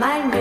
My name